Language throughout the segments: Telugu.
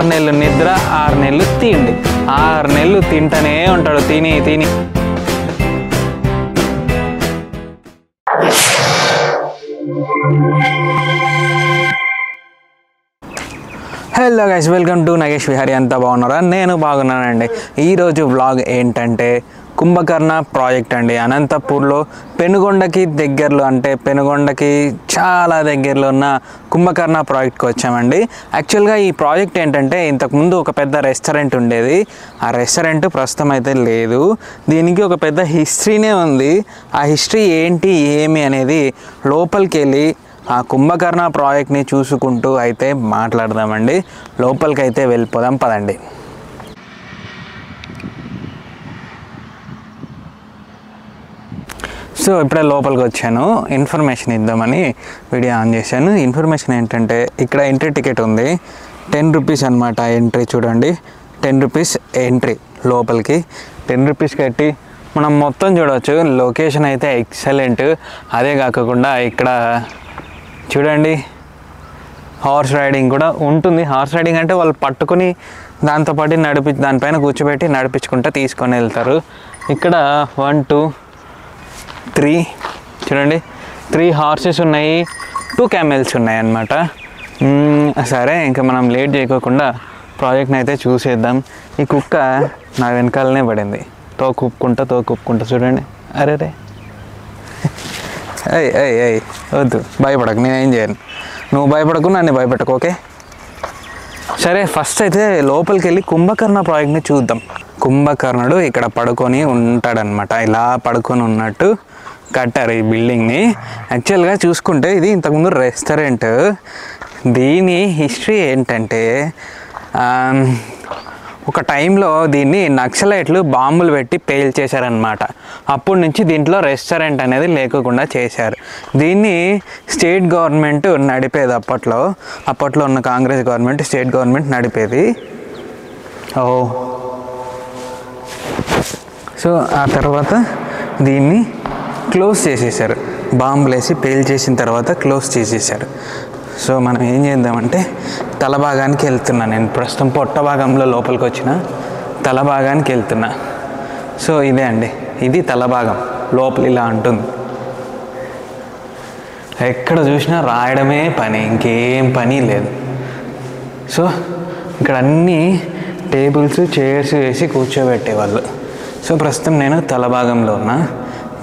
ఆరు నెలలు నిద్ర ఆరు నెలలు తిండి. ఆరు నెలలు తింటూనే ఉంటాడు. తిని తిని. Hello guys welcome to Nagesh Vihari అంతా బాగున్నారా? నేను బాగున్నానండి. ఈరోజు వ్లాగ్ ఏంటంటే కుంభకర్ణ ప్రాజెక్ట్ అండి. అనంతపూర్లో పెనుగొండకి దగ్గరలో అంటే పెనుగొండకి చాలా దగ్గరలో ఉన్న కుంభకర్ణ ప్రాజెక్ట్కి వచ్చామండి. యాక్చువల్గా ఈ ప్రాజెక్ట్ ఏంటంటే ఇంతకుముందు ఒక పెద్ద రెస్టారెంట్ ఉండేది. ఆ రెస్టారెంట్ ప్రస్తుతం అయితే లేదు. దీనికి ఒక పెద్ద హిస్టరీనే ఉంది. ఆ హిస్టరీ ఏంటి ఏమి అనేది లోపలికి వెళ్ళి ఆ కుంభకర్ణ ప్రాజెక్ట్ని చూసుకుంటూ అయితే మాట్లాడదామండి. లోపలికి అయితే వెళ్ళిపోదాం పదండి. సో ఇప్పుడే లోపలికి వచ్చాను. ఇన్ఫర్మేషన్ ఇద్దామని వీడియో ఆన్ చేశాను. ఇన్ఫర్మేషన్ ఏంటంటే ఇక్కడ ఎంట్రీ టికెట్ ఉంది. టెన్ రూపీస్ అనమాట ఎంట్రీ చూడండి. టెన్ రూపీస్ ఎంట్రీ లోపలికి. టెన్ రూపీస్ కట్టి మనం మొత్తం చూడవచ్చు లొకేషన్ అయితే ఎక్సలెంట్. అదే కాకుండా ఇక్కడ చూడండి. హార్స్ రైడింగ్ కూడా ఉంటుంది. హార్స్ రైడింగ్ అంటే వాళ్ళు పట్టుకొని దాంతోపాటు నడిపి దానిపైన కూర్చోబెట్టి నడిపించుకుంటూ తీసుకొని వెళ్తారు. ఇక్కడ వన్ టూ త్రీ చూడండి. త్రీ హార్సెస్ ఉన్నాయి టూ క్యామెల్స్ ఉన్నాయి అన్నమాట సరే ఇంకా మనం లేట్ చేయకోకుండా ప్రాజెక్ట్ని అయితే చూసేద్దాం. ఈ కుక్క నా వెనకాలనే పడింది. తో కుప్పుకుంటా తో కుప్పుకుంటా చూడండి. అరే రే అయ్యి అయ్యి అయ్యి వద్దు భయపడకు నేనేం చేయను. నువ్వు భయపడకు నన్ను భయపెట్టకు ఓకే? సరే ఫస్ట్ అయితే లోపలికి వెళ్ళి కుంభకర్ణ ప్రాజెక్ట్ని చూద్దాం. కుంభకర్ణుడు ఇక్కడ పడుకొని ఉంటాడనమాట ఇలా పడుకొని ఉన్నట్టు కట్టారు ఈ బిల్డింగ్ని. యాక్చువల్గా చూసుకుంటే ఇది ఇంతకుముందు రెస్టారెంట్. దీని హిస్టరీ ఏంటంటే ఒక టైంలో దీన్ని నక్సలైట్లు బాంబులు పెట్టి పేల్ చేశారనమాట అప్పటి నుంచి దీంట్లో రెస్టారెంట్ అనేది లేకుండా చేశారు. దీన్ని స్టేట్ గవర్నమెంట్ నడిపేది అప్పట్లో. అప్పట్లో ఉన్న కాంగ్రెస్ గవర్నమెంట్ స్టేట్ గవర్నమెంట్ నడిపేది. ఓ. సో ఆ తర్వాత దీన్ని క్లోజ్ చేసేసారు. బాంబులేసి పేల్ చేసిన తర్వాత క్లోజ్ చేసేసారు. సో మనం ఏం చేద్దామంటే తల భాగానికి వెళ్తున్నా. నేను ప్రస్తుతం పొట్ట భాగంలో లోపలికి వచ్చిన తల భాగానికి వెళ్తున్నా. సో ఇదే అండి. ఇది తల భాగం. లోపల ఇలా ఉంటుంది ఎక్కడ చూసినా రాయడమే పని. ఇంకేం పని లేదు. సో ఇక్కడ అన్ని టేబుల్స్ చైర్స్ వేసి కూర్చోబెట్టేవాళ్ళు. సో ప్రస్తుతం నేను తల భాగంలో ఉన్నా.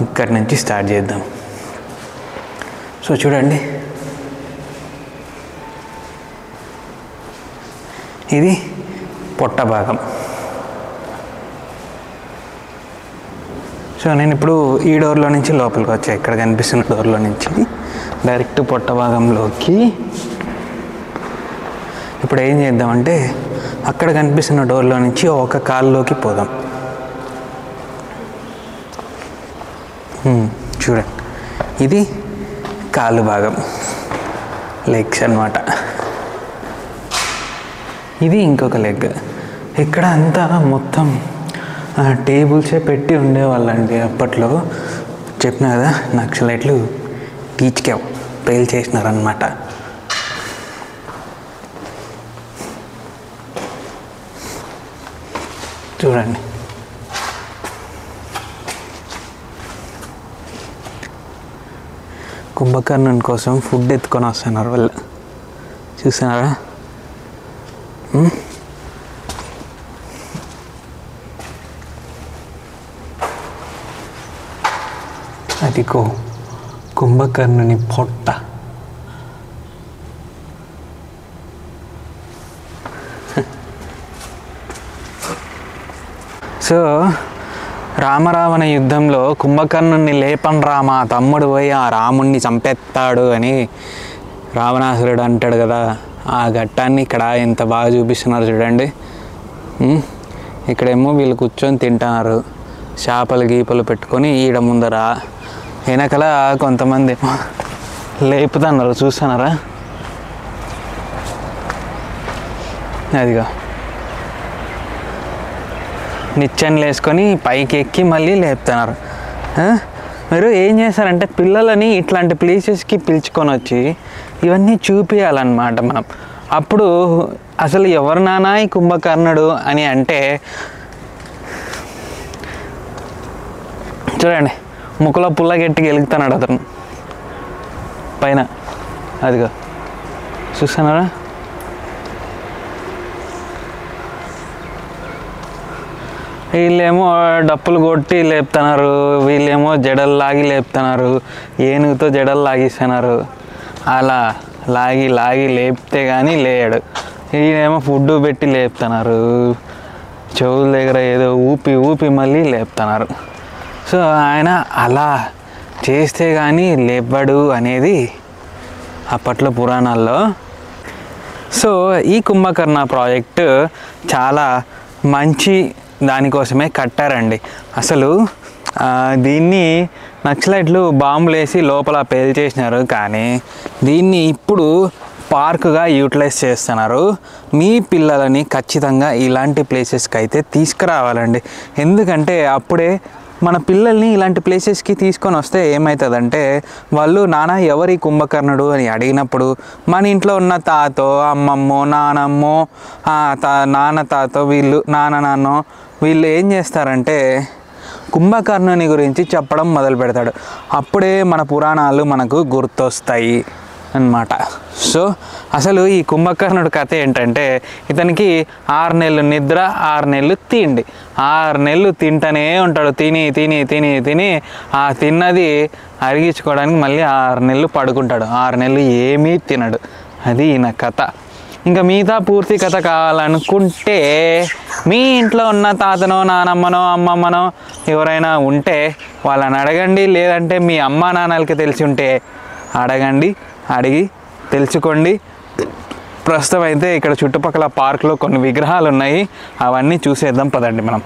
ఇక్కడి నుంచి స్టార్ట్ చేద్దాం. సో చూడండి. ఇది పొట్ట భాగం. సో నేను ఇప్పుడు ఈ డోర్లో నుంచి లోపలికి వచ్చా. ఇక్కడ కనిపిస్తున్న డోర్లో నుంచి. డైరెక్ట్ పొట్ట భాగంలోకి. ఇప్పుడు ఏం చేద్దామంటే అక్కడ కనిపిస్తున్న డోర్లో నుంచి ఒక కాల్లోకి పోదాం. చూడండి ఇది కాలు భాగం. లెగ్స్ అన్నమాట. ఇది ఇంకొక లెగ్. ఇక్కడ అంతా మొత్తం టేబుల్సే పెట్టి ఉండేవాళ్ళండి అప్పట్లో. చెప్పిన కదా నక్సలైట్లు టీచ్కావ్ పేల్ చేసినారనమాట చూడండి. కుంభకర్ణుని కోసం ఫుడ్ ఎత్తుకొని వస్తున్నారు వాళ్ళు. చూస్తున్నారా ఉమ్. అదిగో కుంభకర్ణుని పొట్ట. సో రామరావణ యుద్ధంలో కుంభకర్ణుని లేపన్ మా తమ్ముడు పోయి ఆ రాముణ్ణి చంపేస్తాడు అని రావణాసురుడు అంటాడు కదా. ఆ ఘట్టాన్ని ఇక్కడ ఎంత బాగా చూపిస్తున్నారు చూడండి. ఇక్కడేమో వీళ్ళు కూర్చొని తింటున్నారు. చేపలు గీపలు పెట్టుకొని ఈడ ముందర వెనకల కొంతమంది లేపుతున్నారు. చూస్తున్నారా? అదిగో. నిచ్చెనలు వేసుకొని పైకి ఎక్కి మళ్ళీ లేపుతున్నారు. మీరు ఏం చేస్తారంటే పిల్లలని ఇట్లాంటి ప్లేసెస్కి పిలుచుకొని వచ్చి ఇవన్నీ చూపించాలన్నమాట మనం. అప్పుడు అసలు ఎవరు నానా ఈ కుంభకర్ణుడు అని అంటే చూడండి ముక్కలో పుల్ల గట్టి గెలుగుతున్నాడు అతను. పైన అదిగో. చూస్తున్నారా? వీళ్ళేమో డప్పులు కొట్టి లేపుతున్నారు వీళ్ళేమో జడలు లాగి లేపుతున్నారు ఏనుగుతో జడలు లాగిస్తున్నారు. అలా లాగి లాగి లేపితే కానీ లేయడు ఈయనేమో ఫుడ్ పెట్టి లేపుతున్నారు. చెవుల దగ్గర ఏదో ఊపి ఊపి మళ్ళీ లేపుతున్నారు. సో ఆయన అలా చేస్తే కానీ లేపడు అనేది అప్పట్లో పురాణాల్లో. సో ఈ కుంభకర్ణ ప్రాజెక్ట్ చాలా మంచి దానికోసమే కట్టారండి. అసలు దీన్ని నక్సలైట్లు బాంబులు వేసి లోపల పేల్చేసినారు కానీ దీన్ని ఇప్పుడు పార్కుగా యూటిలైజ్ చేస్తున్నారు. మీ పిల్లలని ఖచ్చితంగా ఇలాంటి ప్లేసెస్కి అయితే తీసుకురావాలండి. ఎందుకంటే అప్పుడే మన పిల్లల్ని ఇలాంటి ప్లేసెస్కి తీసుకొని వస్తే ఏమవుతుందంటే వాళ్ళు నాన్న ఎవరి కుంభకర్ణుడు? అని అడిగినప్పుడు మన ఇంట్లో ఉన్న తాతో అమ్మమ్మో నానమ్మో తా నాన్న తాతో వీళ్ళు నాన్న నాన్నో వీళ్ళు ఏం చేస్తారంటే కుంభకర్ణుని గురించి చెప్పడం మొదలు పెడతాడు అప్పుడే మన పురాణాలు మనకు గుర్తొస్తాయి. అన్నమాట. సో అసలు ఈ కుంభకర్ణుడి కథ ఏంటంటే ఇతనికి ఆరు నెలలు నిద్ర ఆరు నెలలు తిండి. ఆరు నెలలు తింటూనే ఉంటాడు. తిని తిని తిని తిని ఆ తిన్నది అరిగించుకోవడానికి మళ్ళీ ఆరు నెలలు పడుకుంటాడు. ఆరు నెలలు ఏమీ తినడు. అది ఈయన కథ. ఇంకా మిగతా పూర్తి కథ కావాలనుకుంటే మీ ఇంట్లో ఉన్న తాతనో నానమ్మనో అమ్మమ్మనో ఎవరైనా ఉంటే వాళ్ళని అడగండి. లేదంటే మీ అమ్మ నాన్నలకి తెలిసి ఉంటే అడగండి. అడిగి తెలుసుకోండి. ప్రస్తుతం అయితే ఇక్కడ చుట్టుపక్కల పార్క్లో కొన్ని విగ్రహాలు ఉన్నాయి అవన్నీ చూసేద్దాం పదండి మనం.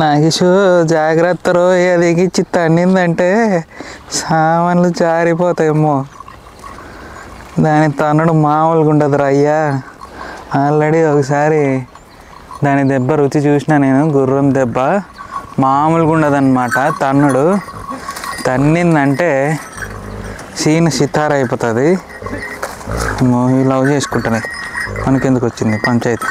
నాగేషు జాగ్రత్త రో ఎదిగిచ్చి తన్నిందంటే సామాన్లు జారిపోతాయేమో. దాని తన్నుడు మామూలుగా ఉండదు అయ్యా. ఆల్రెడీ ఒకసారి దాని దెబ్బ రుచి చూసిన నేను గుర్రం దెబ్బ మామూలుగా ఉండదన్నమాట తన్నుడు. తన్నిందంటే సీన్ సితార అయిపోతుంది అమ్మో, ఈ లవ్ చేసుకుంటానే మనకెందుకు వచ్చింది పంచాయతీ?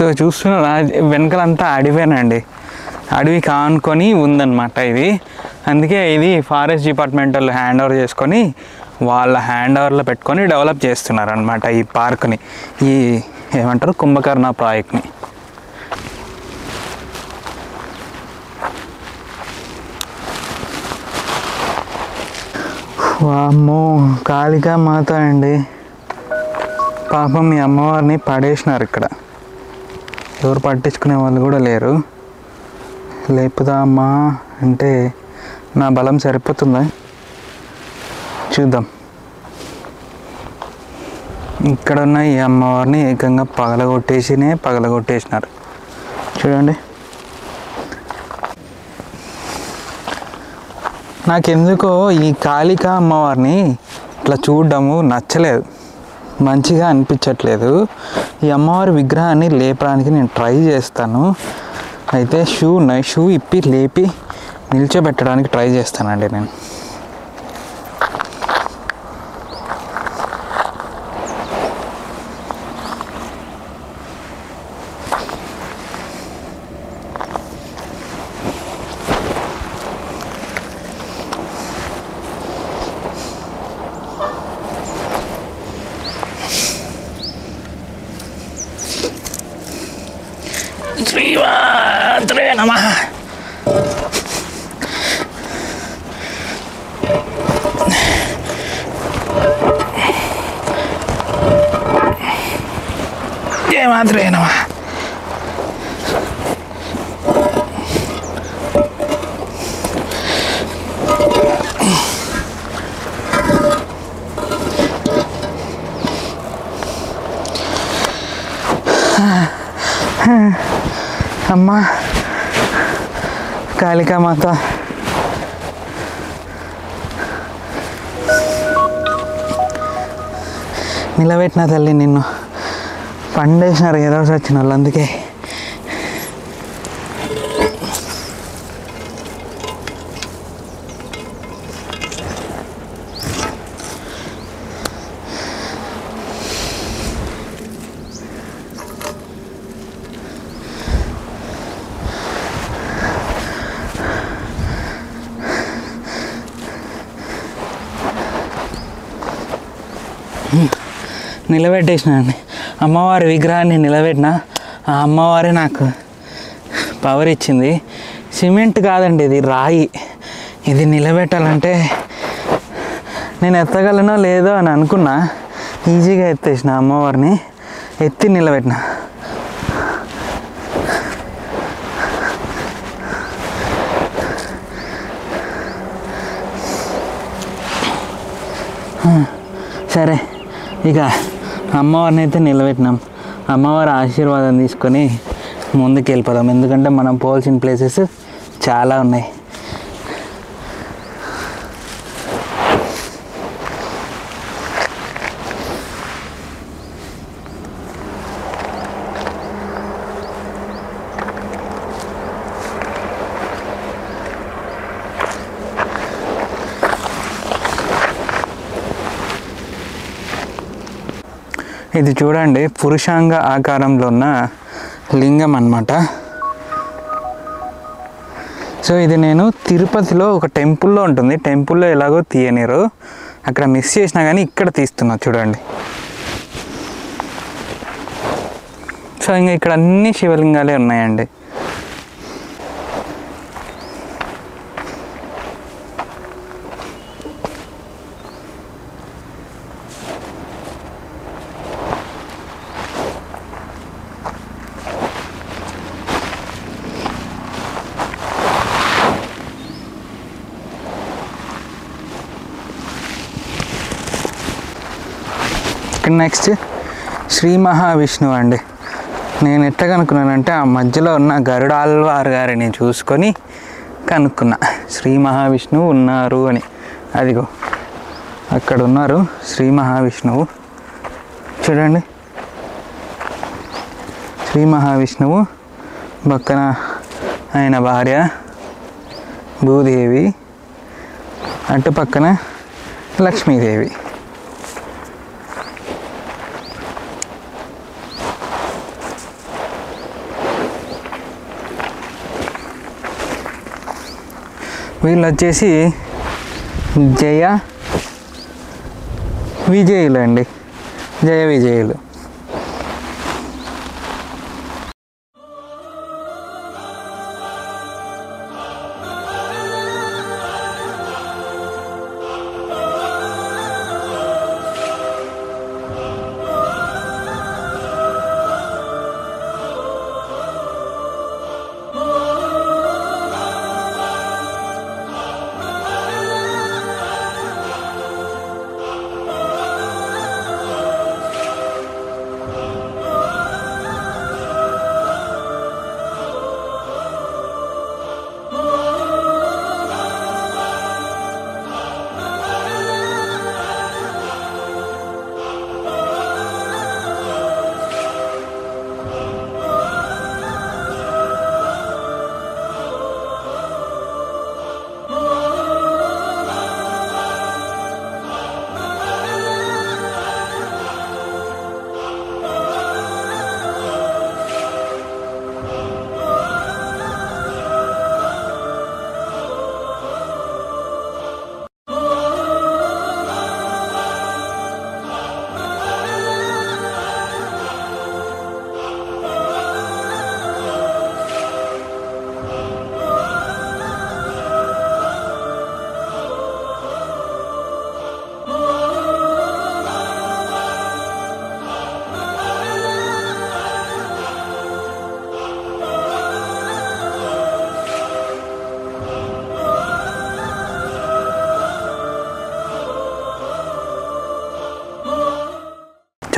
సో చూస్తున్నా వెనకలంతా అడవేనండి అడవి కానుకొని ఉందన్నమాట ఇది. అందుకే ఇది ఫారెస్ట్ డిపార్ట్మెంట్ వాళ్ళు హ్యాండ్ ఓవర్ చేసుకొని వాళ్ళ హ్యాండ్ ఓవర్లో పెట్టుకొని డెవలప్ చేస్తున్నారు అనమాట ఈ పార్క్ని. ఈ ఏమంటారు? కుంభకర్ణ ప్రాజెక్ట్ని. వామ్మో కాళికా మాత అండి. పాపం మీ అమ్మవారిని పడేసినారు ఇక్కడ. ఎవరు పట్టించుకునే వాళ్ళు కూడా లేరు. లేపుదా అమ్మా అంటే నా బలం సరిపోతుందా? చూద్దాం. ఇక్కడ ఉన్న ఈ అమ్మవారిని ఏకంగా పగలగొట్టేసినే పగలగొట్టేసినారు. చూడండి. నాకెందుకో ఈ కాళికా అమ్మవారిని ఇట్లా చూడడము నచ్చలేదు. మంచిగా అనిపించట్లేదు. ఈ అమ్మవారి విగ్రహాన్ని లేపడానికి నేను ట్రై చేస్తాను. అయితే షూ షూ ఇప్పి లేపి నిల్చోబెట్టడానికి ట్రై చేస్తానండి నేను. ¡Viva! ¡Tres nada más! ¡Lleva tres nada más! అమ్మా కాళికా మాత నిలబెట్టిన తల్లి నిన్ను పండేసినారు ఏదో ఒకటి వచ్చిన వాళ్ళు అందుకే నిలబెట్టేసిన అమ్మవారి విగ్రహాన్ని నిలబెట్టిన ఆ అమ్మవారే నాకు పవర్ ఇచ్చింది. సిమెంట్ కాదండి ఇది రాయి. ఇది నిలబెట్టాలంటే నేను ఎత్తగలనో లేదో అని అనుకున్నా. ఈజీగా ఎత్తేసిన అమ్మవారిని ఎత్తి నిలబెట్టిన. సరే ఇక అమ్మవారిని అయితే నిలబెట్టినాం. అమ్మవారి ఆశీర్వాదం తీసుకొని ముందుకు వెళ్ళిపోదాం ఎందుకంటే మనం పోవాల్సిన ప్లేసెస్ చాలా ఉన్నాయి. ఇది చూడండి పురుషాంగ ఆకారంలో ఉన్న లింగం అనమాట సో ఇది నేను తిరుపతిలో ఒక టెంపుల్లో ఉంటుంది. టెంపుల్లో ఎలాగో తీయనిరు. అక్కడ మిస్ చేసినా కానీ ఇక్కడ తీస్తున్నా చూడండి. సో ఇంకా ఇక్కడ అన్ని శివలింగాలే ఉన్నాయండి. నెక్స్ట్ శ్రీ మహావిష్ణువు అండి. నేను ఎట్లా కనుక్కున్నానంటే ఆ మధ్యలో ఉన్న గరుడాల్వార్ గారిని చూసుకొని కనుక్కున్నా. శ్రీ మహావిష్ణువు ఉన్నారు అని. అదిగో అక్కడ ఉన్నారు శ్రీ మహావిష్ణువు. చూడండి. శ్రీ మహావిష్ణువు పక్కన ఆయన భార్య భూదేవి అటు పక్కన లక్ష్మీదేవి. వీళ్ళు వచ్చేసి జయ విజయులు అండి. జయ విజయులు.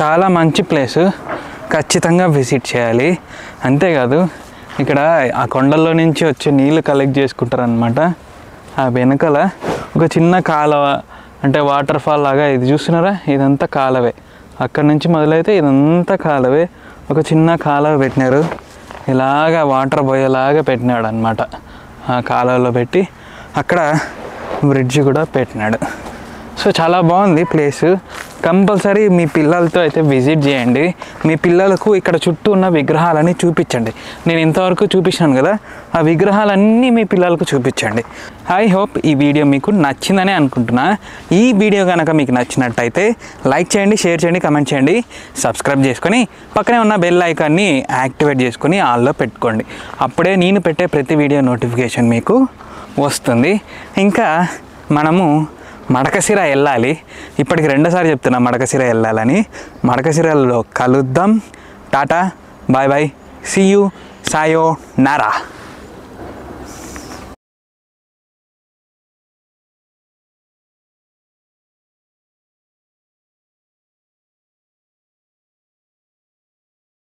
చాలా మంచి ప్లేస్. ఖచ్చితంగా విజిట్ చేయాలి. అంతేకాదు ఇక్కడ ఆ కొండల్లో నుంచి వచ్చే నీళ్ళు కలెక్ట్ చేసుకుంటారనమాట ఆ వెనకాల ఒక చిన్న కాలువ అంటే వాటర్ ఫాల్ లాగా ఇది చూస్తున్నారా? ఇదంతా కాలవే. అక్కడ నుంచి మొదలైతే ఇదంతా కాలవే. ఒక చిన్న కాలువ పెట్టినారు. ఇలాగా వాటర్ పోయేలాగా పెట్టినాడు అనమాట ఆ కాలువలో పెట్టి అక్కడ బ్రిడ్జ్ కూడా పెట్టినాడు. సో చాలా బాగుంది ప్లేస్. కంపల్సరీ మీ పిల్లలతో అయితే విజిట్ చేయండి. మీ పిల్లలకు ఇక్కడ చుట్టూ ఉన్న విగ్రహాలని చూపించండి. నేను ఇంతవరకు చూపించాను కదా ఆ విగ్రహాలన్నీ మీ పిల్లలకు చూపించండి. ఐ హోప్ ఈ వీడియో మీకు నచ్చిందని అనుకుంటున్నా. ఈ వీడియో కనుక మీకు నచ్చినట్టయితే లైక్ చేయండి షేర్ చేయండి కమెంట్ చేయండి. సబ్స్క్రైబ్ చేసుకొని పక్కనే ఉన్న బెల్ ఐకాన్ని యాక్టివేట్ చేసుకొని ఆల్లో పెట్టుకోండి. అప్పుడే నేను పెట్టే ప్రతి వీడియో నోటిఫికేషన్ మీకు వస్తుంది. ఇంకా మనము మడకశిర వెళ్ళాలి. ఇప్పటికి రెండోసారి చెప్తున్నా మడకశిర వెళ్ళాలని. మడకశిరలో కలుద్దాం. Tata bye bye. See you సాయో Nara